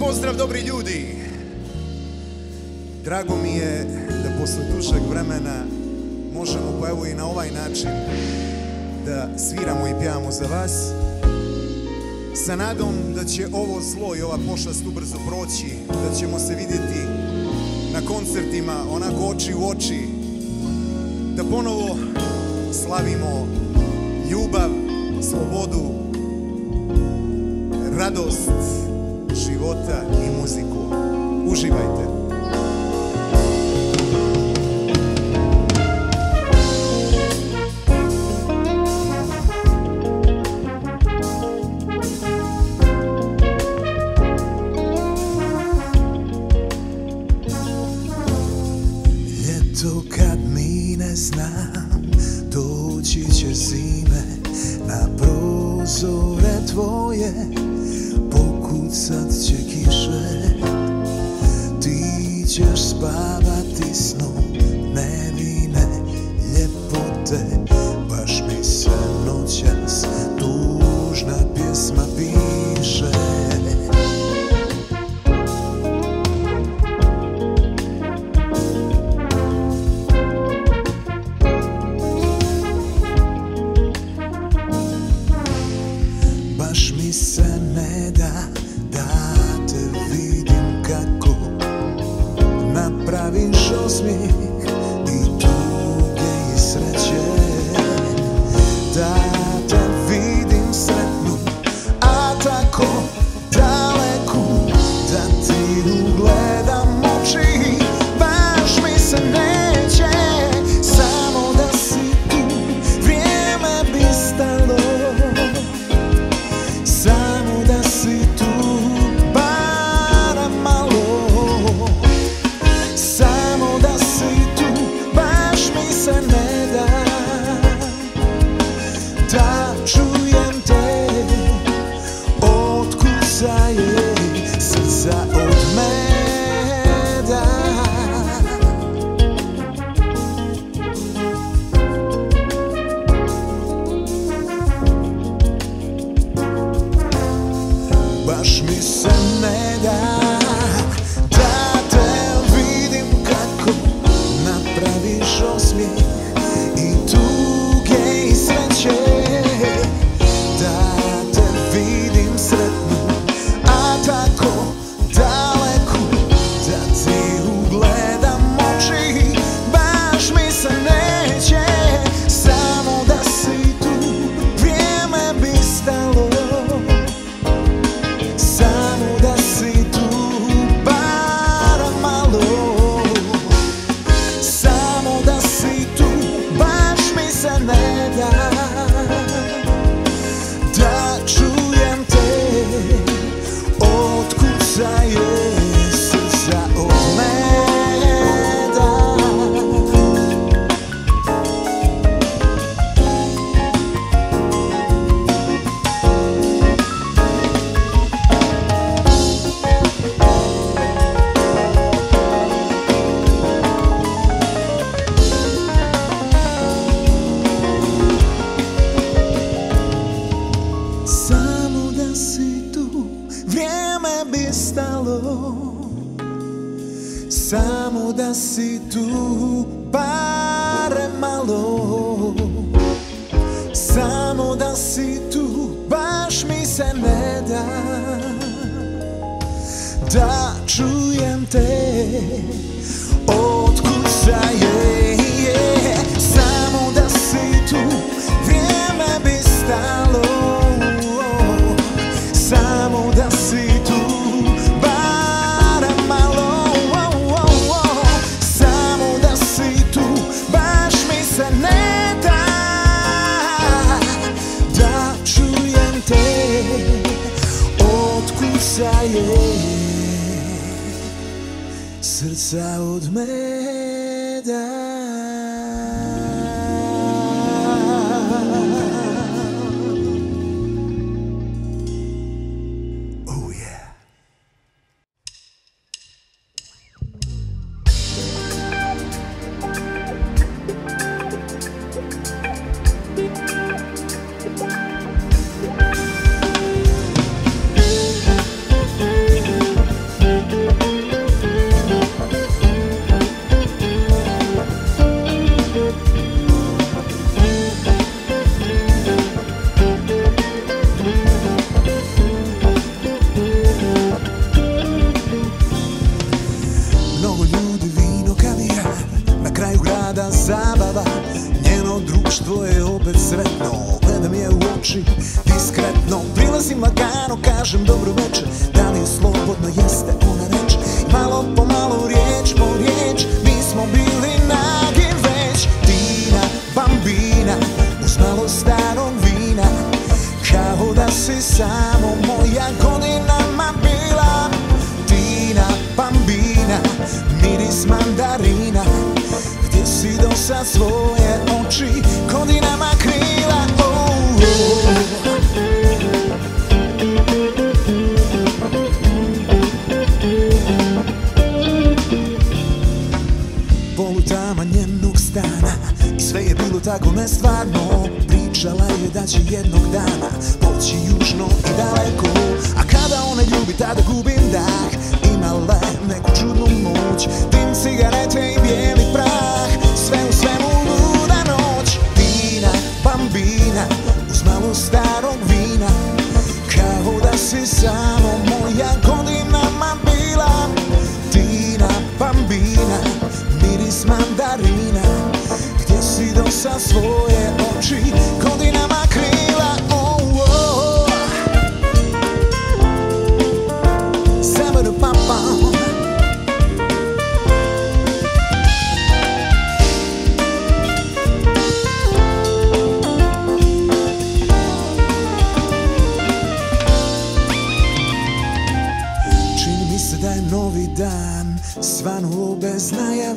pozdrav dobri ljudi. Drago mi je da posle dužeg vremena možemo pa evo i na ovaj način da sviramo i pijamo za vas. Sa nadom da će ovo zlo i ova pošast ubrzo proći, da ćemo se vidjeti na koncertima onako oči u oči, da ponovo slavimo ljubav, slobodu, radost, života i muziku. Uživajte!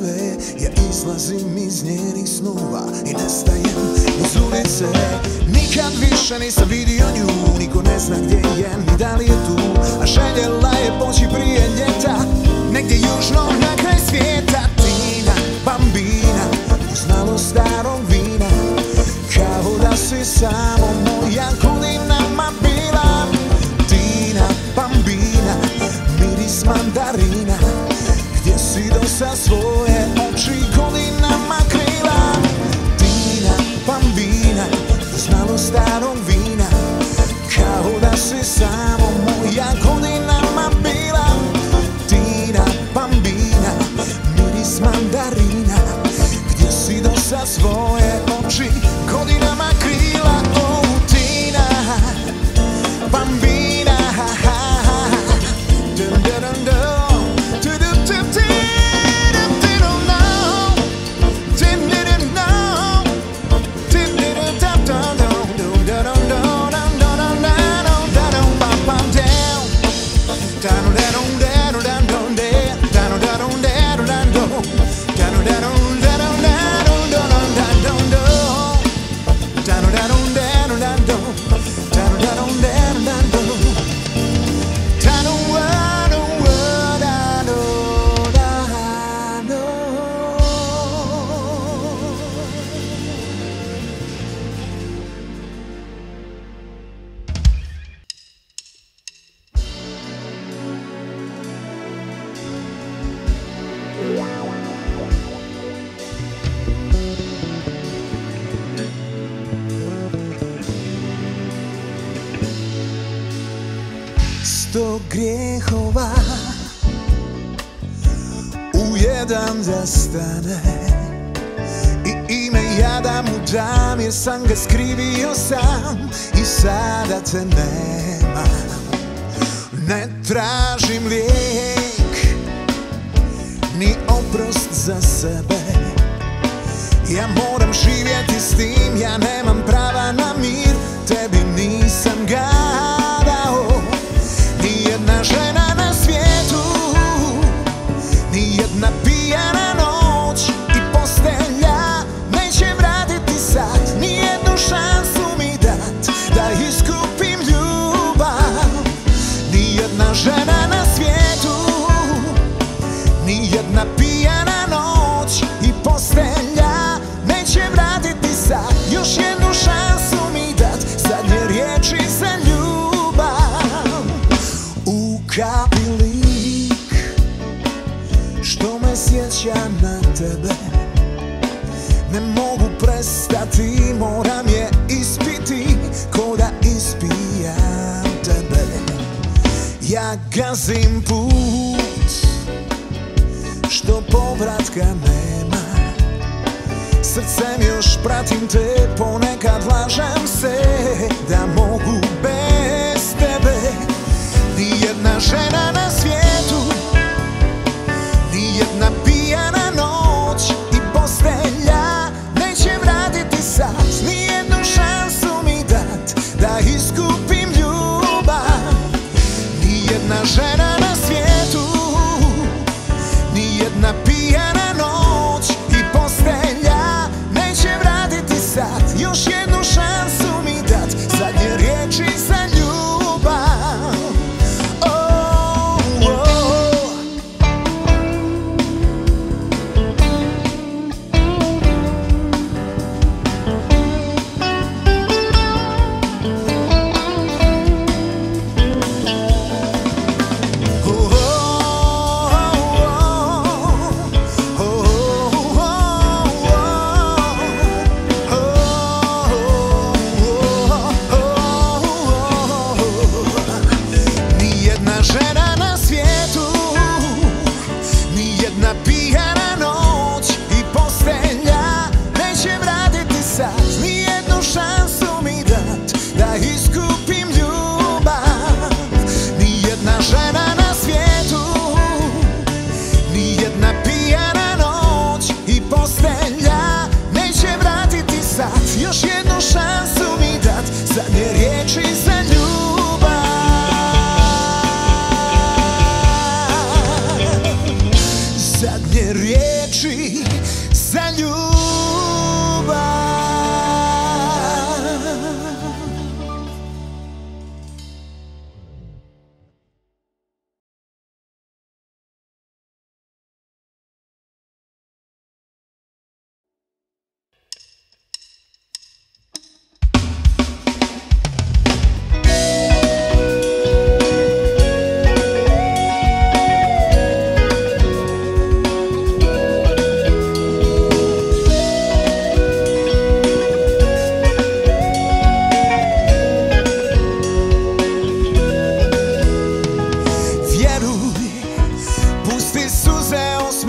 tebe Ja izlazim iz njenih snova I nestajem iz ulice. Nikad više nisam vidio nju Niko ne zna gdje je ni da li je tu A željela je poći prije ljeta Negdje južno na kraj svijeta. Tina, bambina Uznalo starog vina Kao da si samo moja души što grijehova U jedan zastane. I ime ja da mu dam jer sam ga skrivio sam. I sada te nema. Ne tražim lijek Ni oprost za sebe. Ja moram živjeti s tim Ja nemam prava na mir Tebi nisam ga gazim put Što povratka nema. Srcem još pratim te Ponekad lažem se Da mogu bez tebe. Nijedna žena nagera na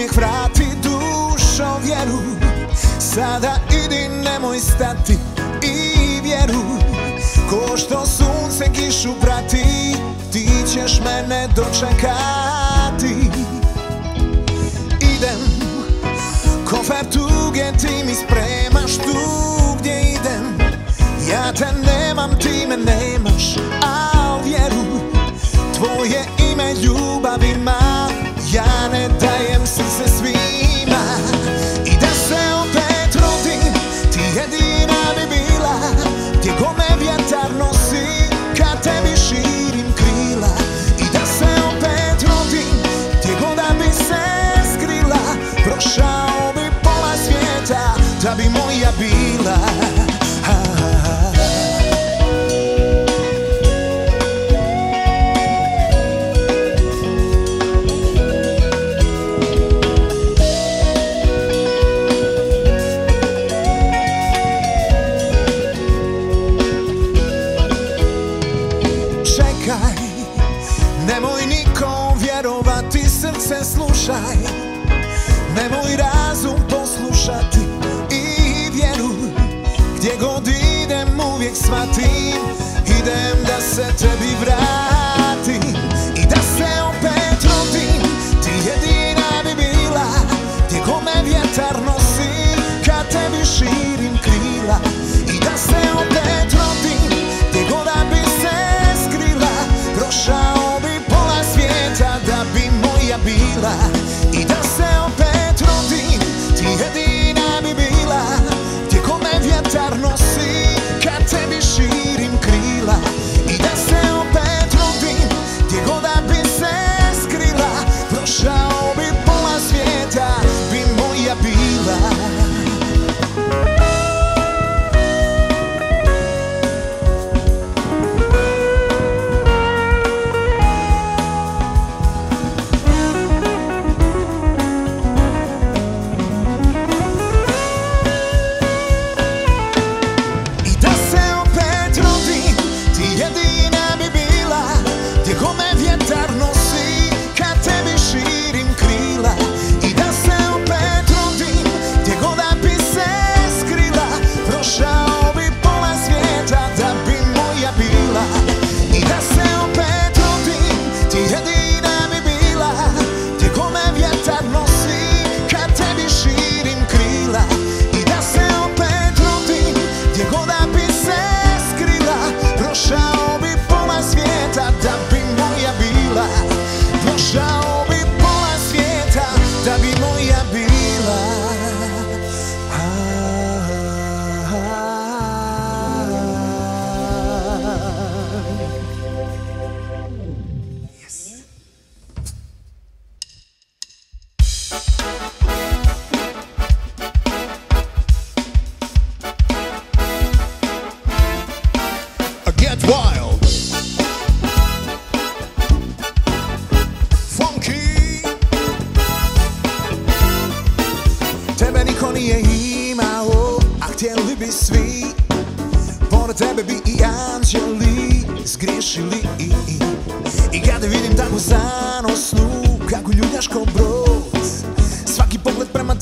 uvijek vrati dušo vjeru. Sada idi nemoj stati i vjeru. Ko što sunce kišu prati Ti ćeš mene dočekati. Idem Kofer tuge ti mi spremaš tu gdje idem. Ja te nemam ti me nema.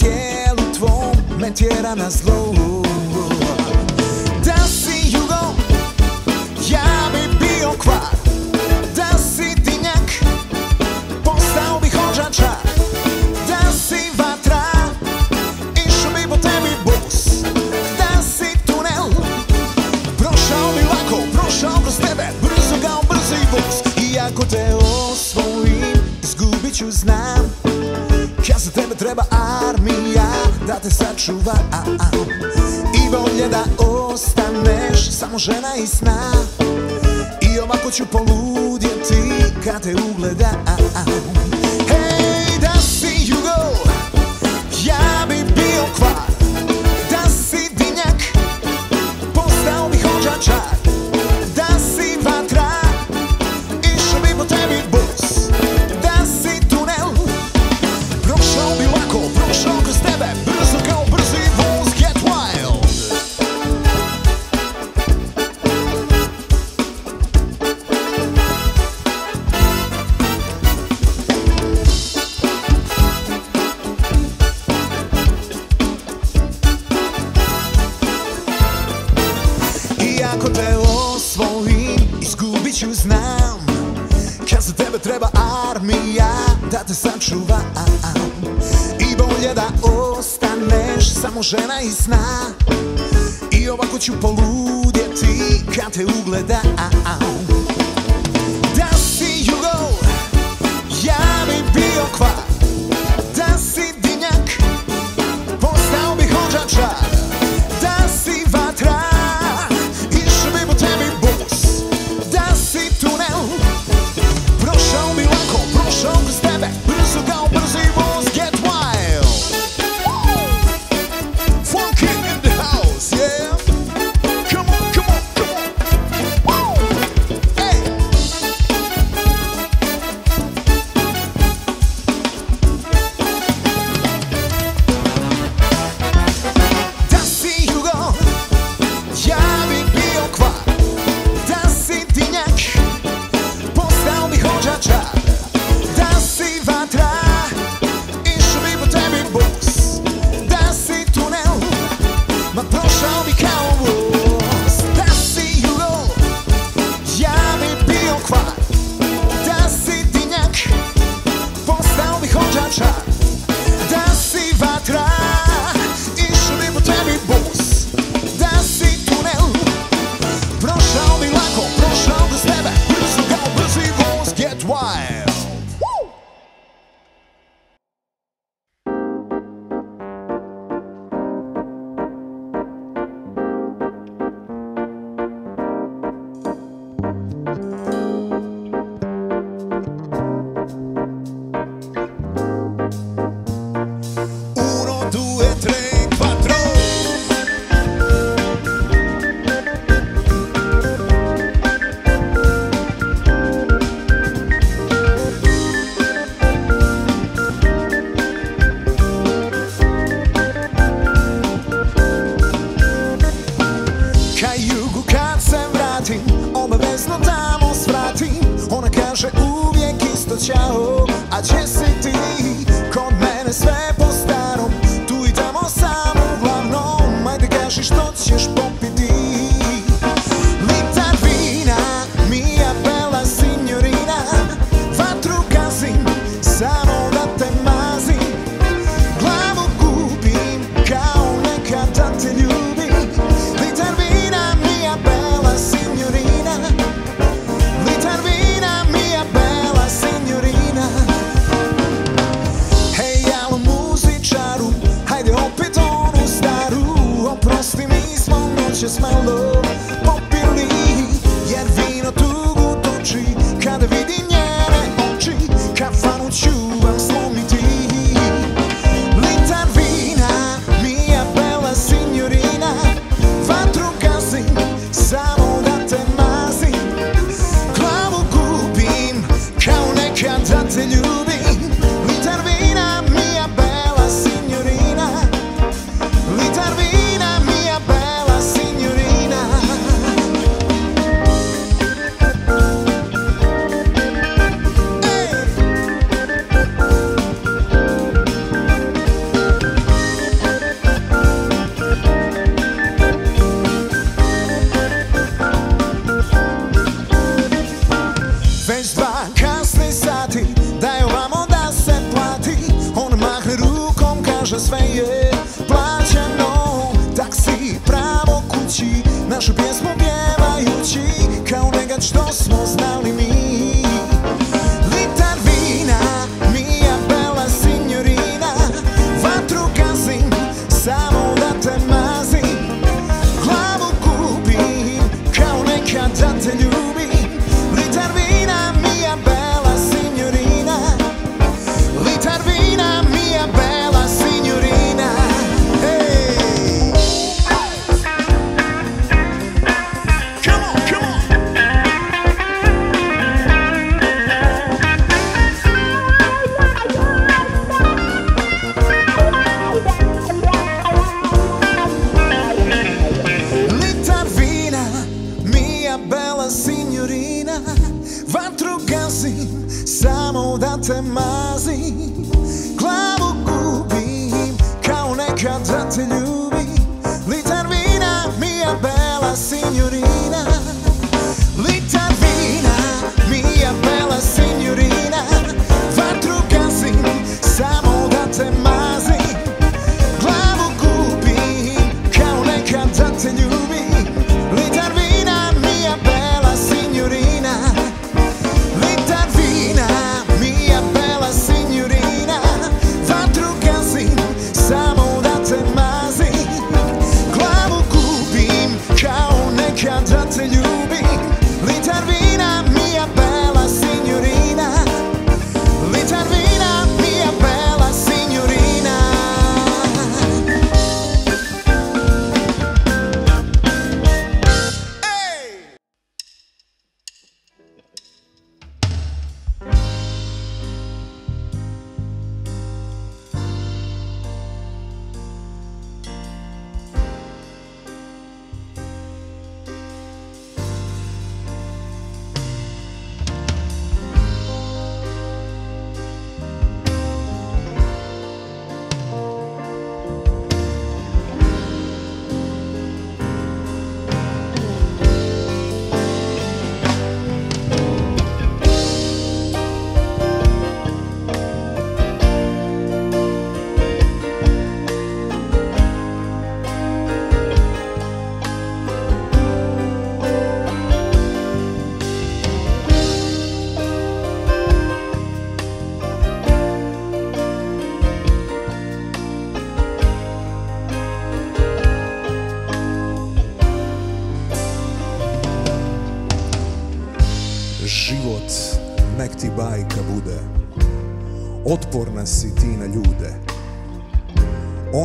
tijelu tvom me tjera na zlo Da si jugo, ja bi bio kvar. Da si dinjak, postao bi hođača. Da si vatra, išao bi po tebi bus. Da si tunel, prošao bi lako, prošao kroz tebe Brzo kao brzi bus I ako te osvojim, izgubit ću znam te sačuva a, a. I volje da ostaneš samo žena i sna I ovako ću poludjeti kad te ugleda a, a.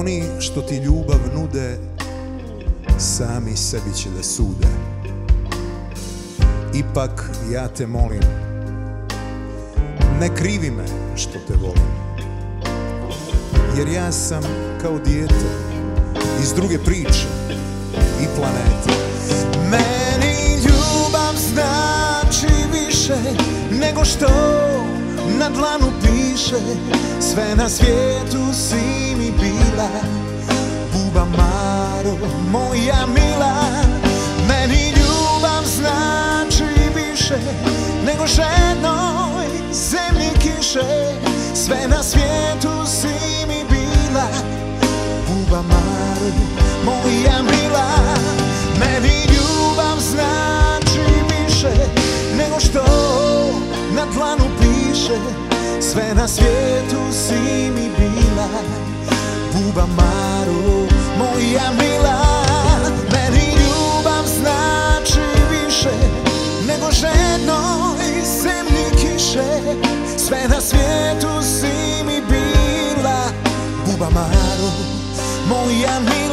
Oni što ti ljubav nude Sami sebi će da sude. Ipak ja te molim Ne krivi me što te volim. Jer ja sam kao dijete Iz druge priče i planete. Meni ljubav znači više nego što na dlanu piše. Sve na svijetu si bila Buba Maro, moja mila. Meni ljubav znači više nego ženoj zemlji kiše. Sve na svijetu si mi bila. Buba Maro, moja mila. Meni ljubav znači više nego što na dlanu piše. Sve na svijetu si mi bila Buba Maro, moja mila. Meni ljubav znači više nego ženoj zemlji kiše. Sve na svijetu si mi bila Buba Maro, moja mila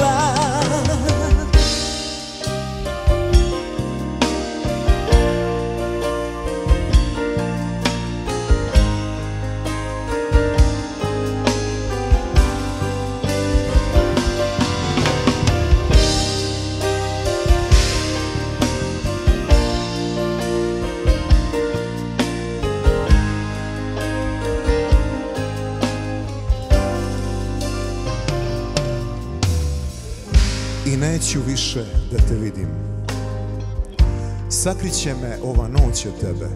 više da te vidim. Sakriće me ova noć od tebe.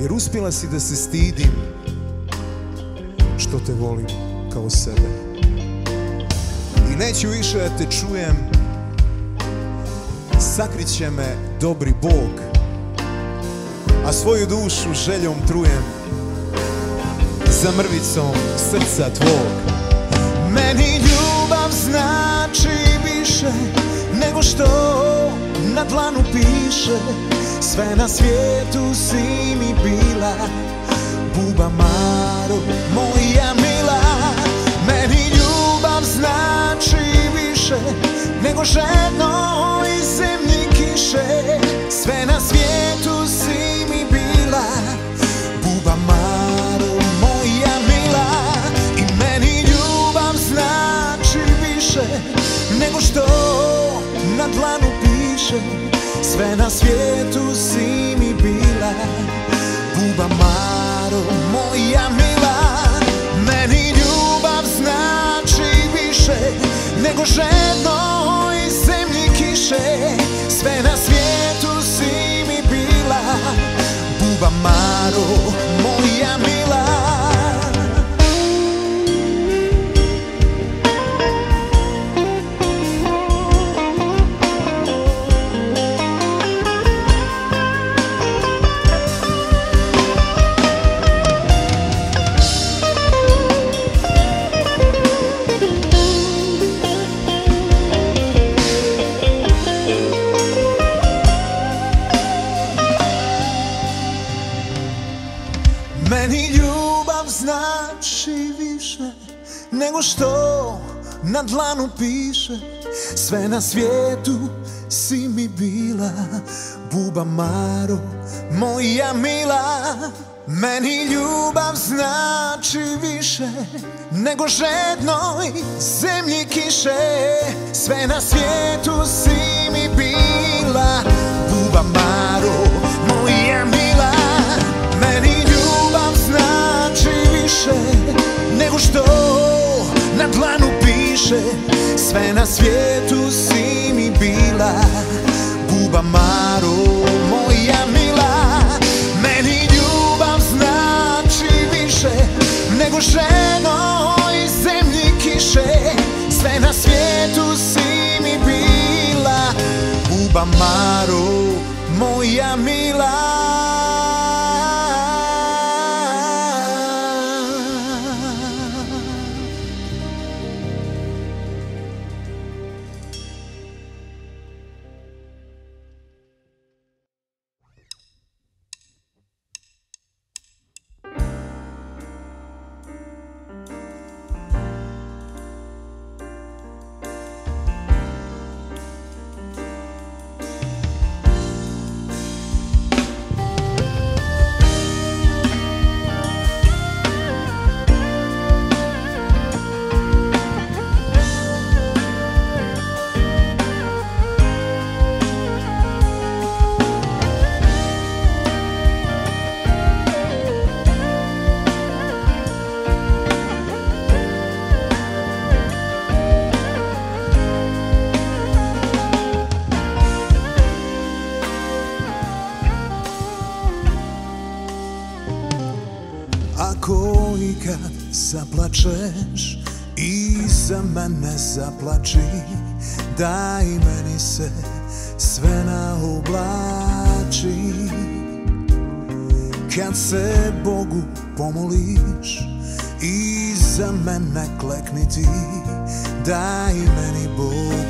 Jer uspjela si da se stidim Što te volim kao sebe. I neću više da te čujem. Sakrit će me dobri Bog A svoju dušu željom trujem. Za mrvicom srca tvog. Meni ljubav znači više Nego što na dlanu piše. Sve na svijetu si mi bila Buba Maro, moja mila. Meni ljubav znači više Nego žedno i zemlji kiše. Sve na svijetu Nego što na dlanu piše Sve na svijetu si mi bila. Buba Maro, moja mila Meni ljubav znači više Nego žedno i zemlji kiše. Sve na svijetu si Sve na svijetu si mi bila Buba Maro, moja mila. Meni ljubav znači više Nego žednoj zemlji kiše. Sve na svijetu si mi bila Buba Maro, moja mila. Meni ljubav znači više Nego što na dlanu piše Sve na svijetu si mi bila Buba Maro, moja mila. Meni ljubav znači više Nego ženo i zemlji kiše. Sve na svijetu si mi bila Buba Maro, moja mila zaplačeš i za mene zaplači. Daj meni se sve naoblači Kad se Bogu pomoliš i za mene klekni ti. Daj meni Bog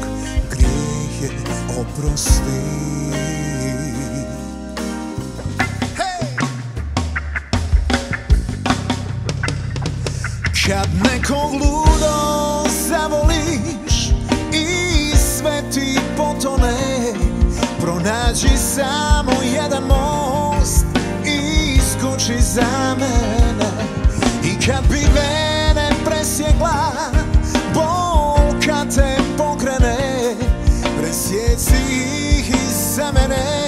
grijehe oprosti Pronađi samo jedan most i iskoči za mene. I kad bi mene presjekla bol kad te pokrene. Presjeci ih iza mene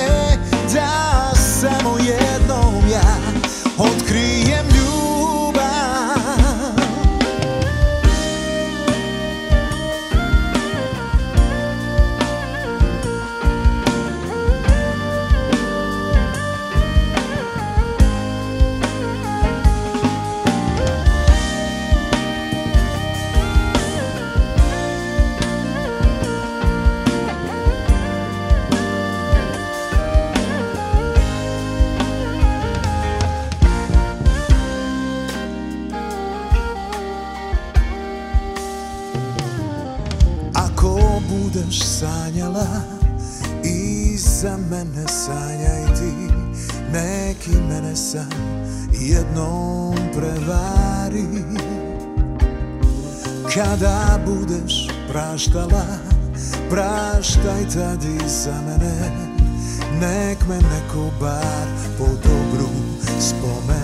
Kada budeš praštala Praštaj tad i za mene. Nek me neko bar po dobru spomene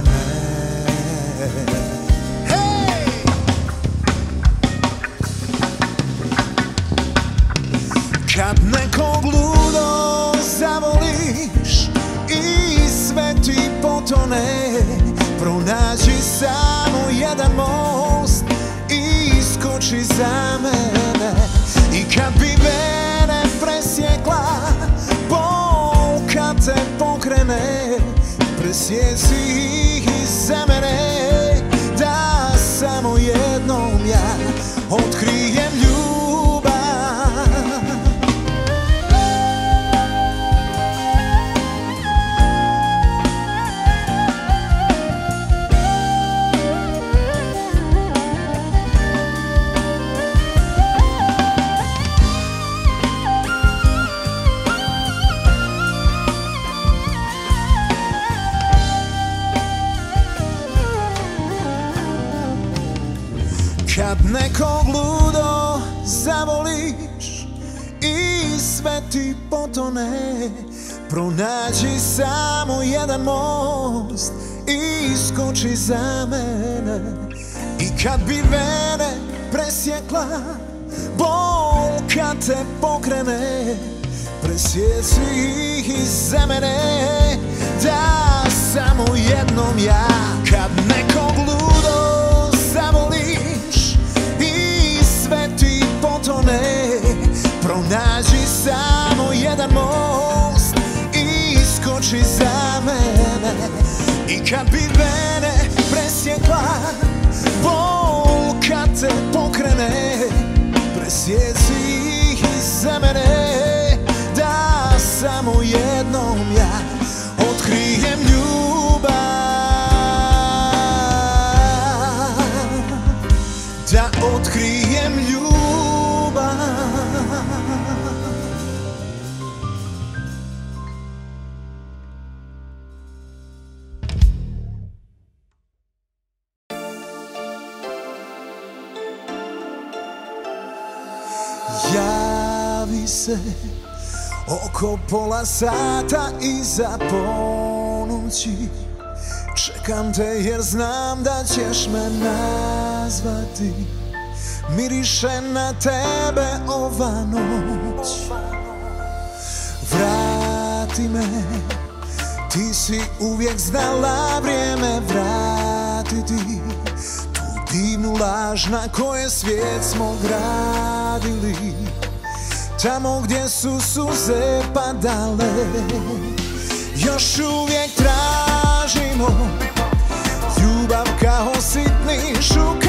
Presjeci I sve ti potone Pronađi samo jedan most I iskoči za mene. I kad bi mene presjekla Bol kad te pokrene. Presjeci ih iz mene Da samo jednom ja. Kad nekog ludo zavoliš I sve ti potone Pronađi samo jedan most I iskoči za mene. I kad bi mene presjekla Bol kad te pokrene. Presjeci ih mene Da samo jednom oko pola sata iza ponoći Čekam te jer znam da ćeš me nazvati. Miriše na tebe ova noć. Vrati me. Ti si uvijek znala vrijeme vratiti. Tu divnu laž na koje svijet smo gradili Tamo gdje su suze padale Još uvijek tražimo Ljubav kao sitni šuka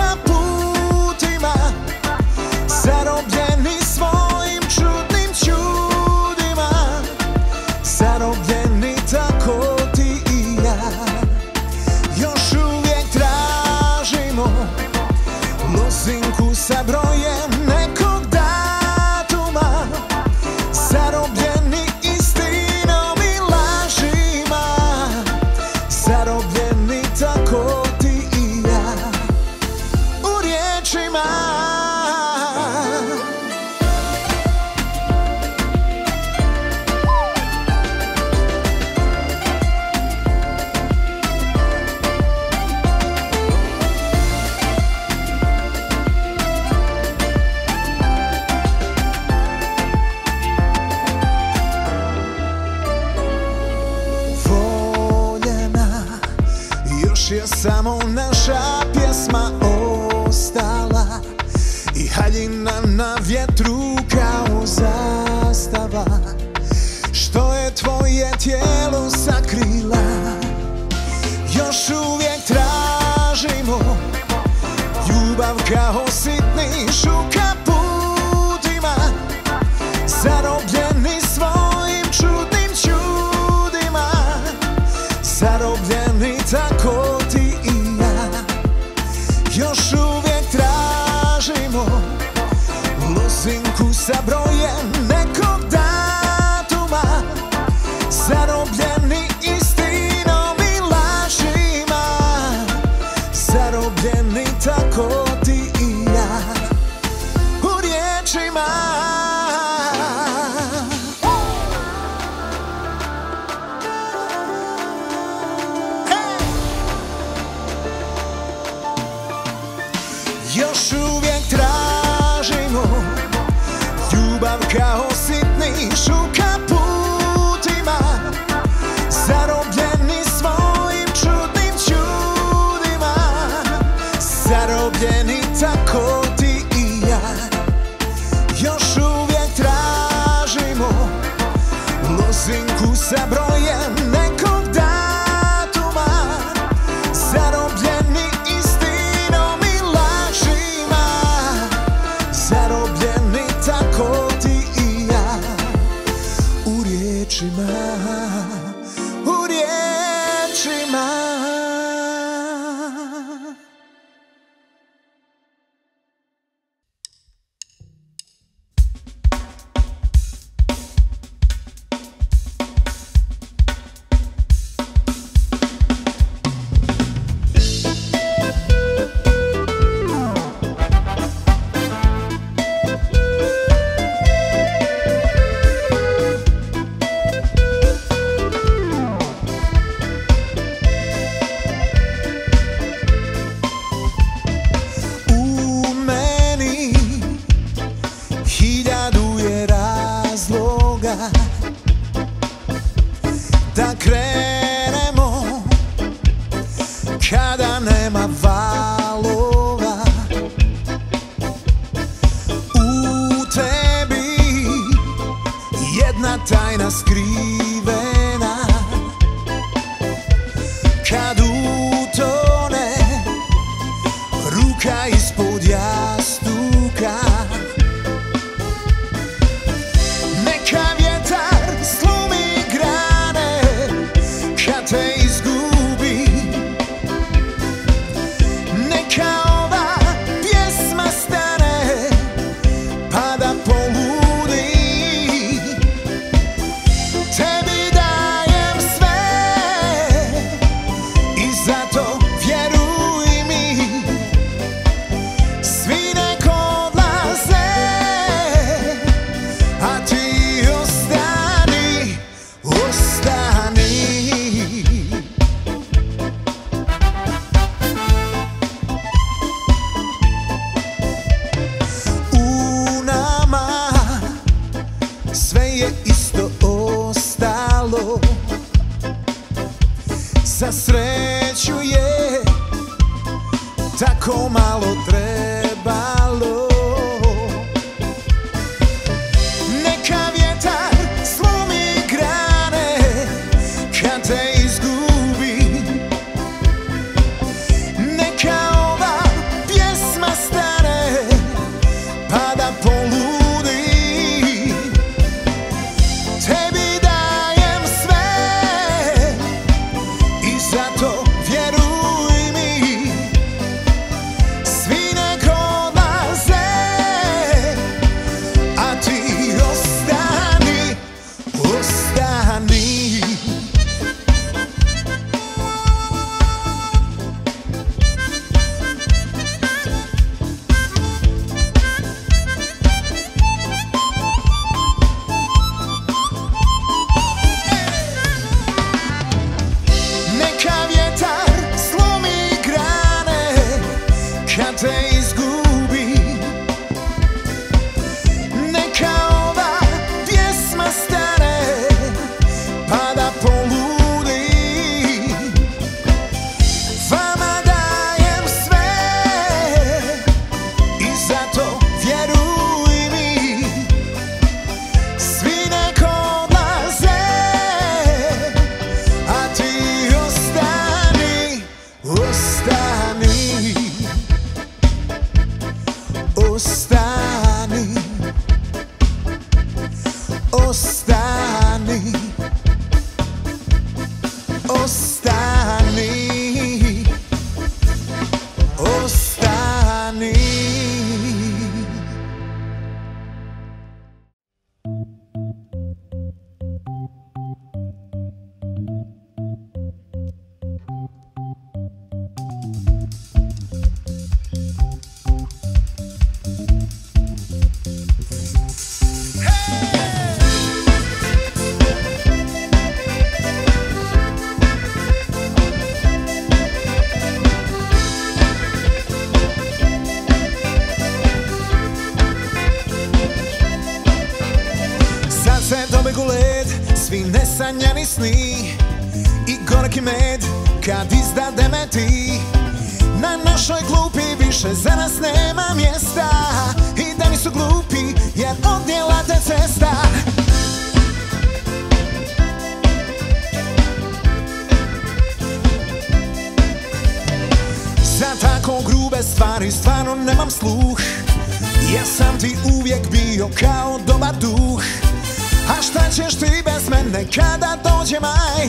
šta ćeš ti bez mene kada dođe maj?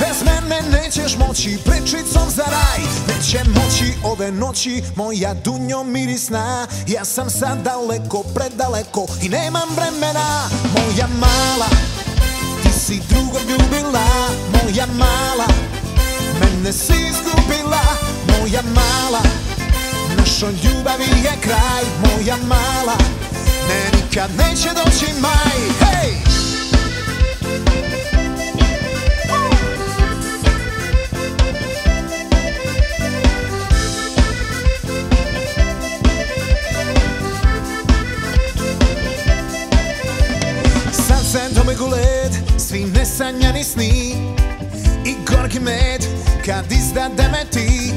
Bez mene nećeš moći prečicom za raj. Neće moći ove noći moja dunjo mirisna Ja sam sad daleko, predaleko i nemam vremena. Moja mala, ti si drugog ljubila. Moja mala, mene si izgubila. Moja mala, našoj ljubavi je kraj. Moja mala, ne nikad neće doći maj svi nesanjani sni I gorki med, kad izdade me ti.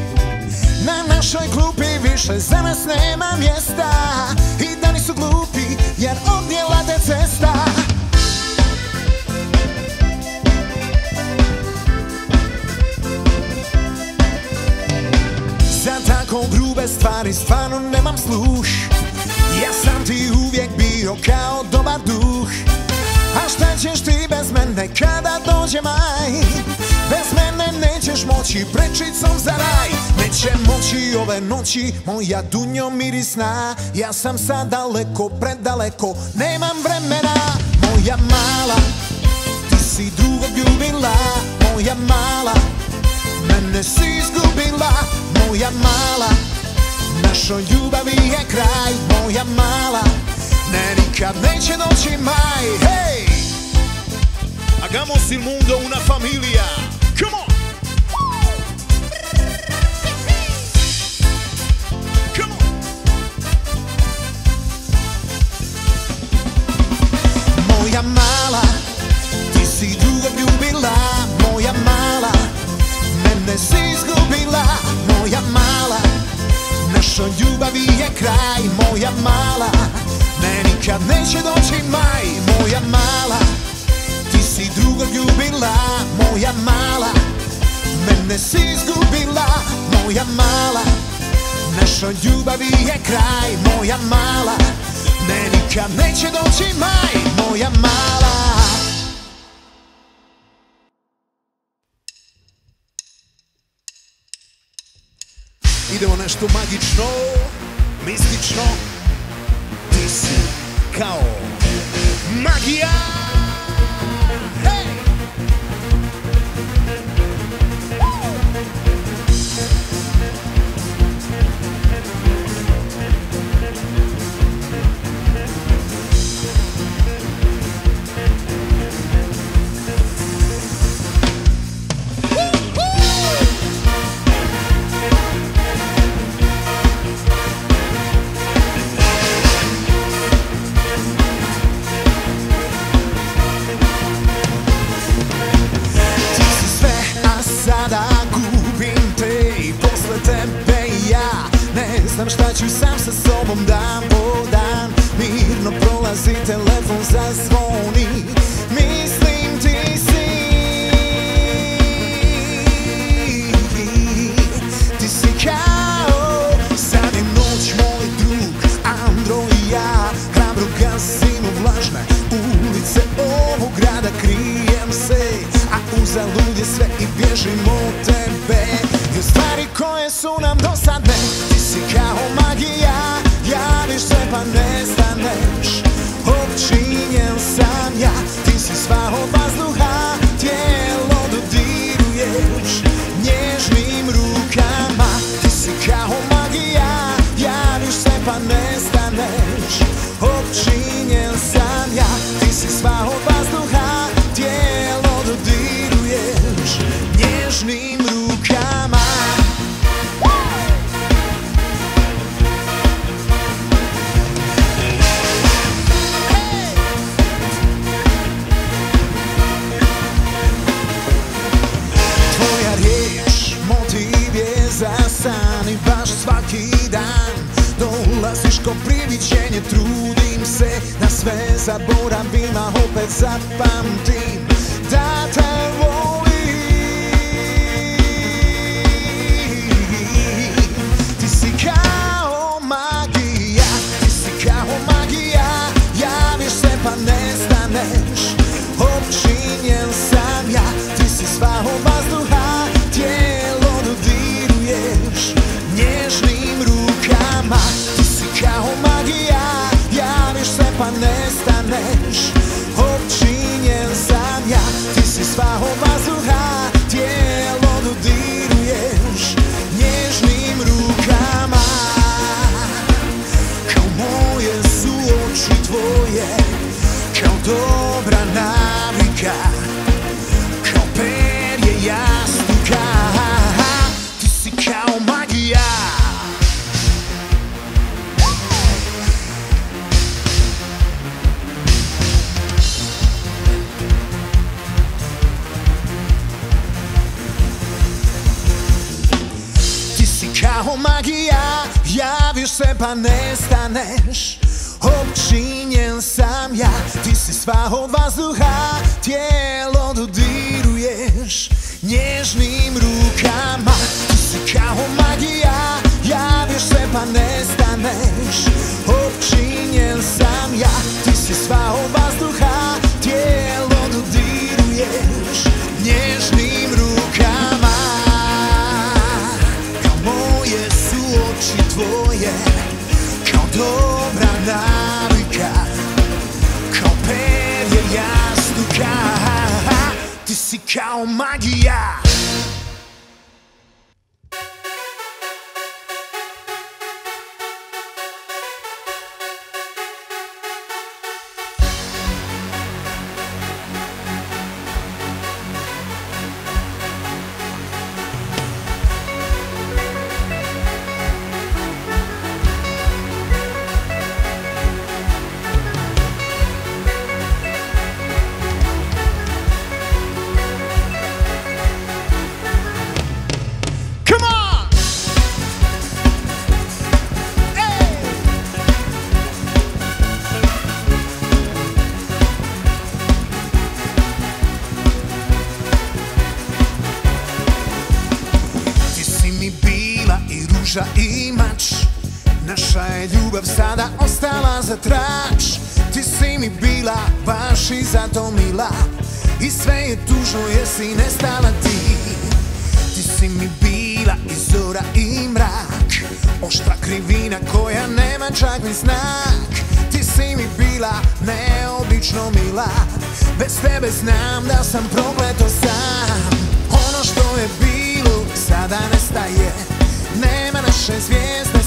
Na našoj klupi više za nas nema mjesta I da nisu glupi, jer odnijela te cesta. Za tako grube stvari stvarno nemam sluh. Ja sam ti uvijek bio kao dobar duh šta ćeš ti bez mene kada dođe maj? Bez mene nećeš moći prečicom za raj. Neće moći ove noći moja dunjo mirisna Ja sam sad daleko, predaleko, nemam vremena. Moja mala, ti si drugog ljubila. Moja mala, mene si izgubila. Moja mala, našoj ljubavi je kraj. Moja mala, ne nikad neće doći maj. Hej! Hagamos il mundo una familia. Come on. Našoj ljubavi je kraj Moja mala, ne nikad neće doći maj Moja mala Idemo nešto magično, mistično. Ti si kao magija. Šta ću sam sa sobom dan po dan. Mirno prolazi telefon zazvoni Mislim magia, jawisz se pane, stanesz Občinjen sam ja, ti si sva od vazduha Tijelo dodiruješ nježnim rukama Ti si kao magija, javiš se pa nestaneš. Občinjen sam ja, ti si sva od vazduha Tijelo tvoje Kao dobra navika Kao perje jastuka Ti si kao magija mi bila i zora i mrak. Oštra krivina koja nema čak ni znak. Ti si mi bila neobično mila. Bez tebe znam da sam progleto sam. Ono što je bilo sada nestaje. Nema naše zvijezde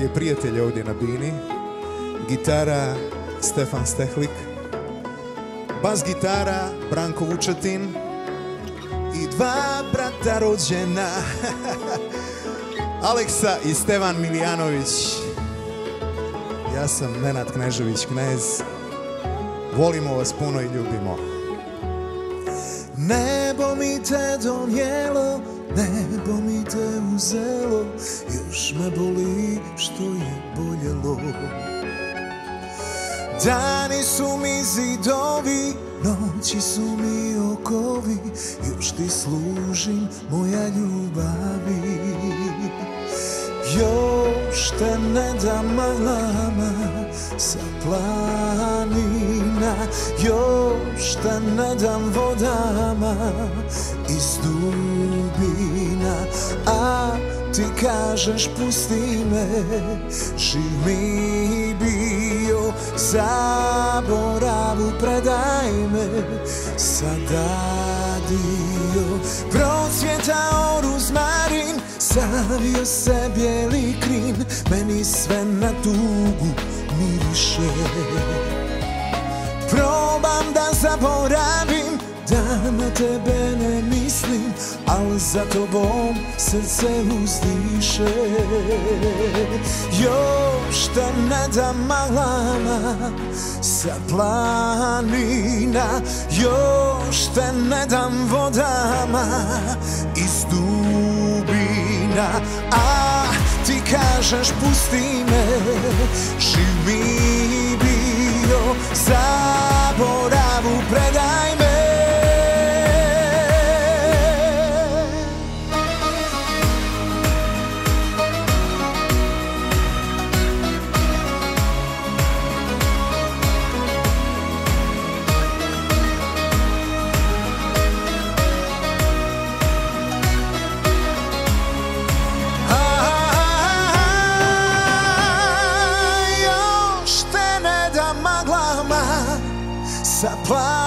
drage prijatelje ovdje na Bini. Gitara Stefan Stehlik. Bas gitara Branko Vučetin. I dva brata rođena. Aleksa i Stevan Milijanović. Ja sam Nenad Knežević Knez. Volimo vas puno i ljubimo. Nebo mi te donijelo Nebo mi te uzelo, još me boli što je boljelo. Dani su mi zidovi, noći su mi okovi Još ti služim, moja ljubavi. Još te ne da malama sa planina. Još te ne dam vodama iz dubina. A ti kažeš pusti me Živ mi bio zaboravu predaj me. Sada Savio se bijeli krin Meni sve na tugu miriše Probam da zaboravim Da na tebe ne mislim Al za tobom srce uzdiše. Još te ne da malama Sa planina Još te ne dam vodama Dubina A ti kažeš pusti me. Živi bio Zaboravu predaj me Još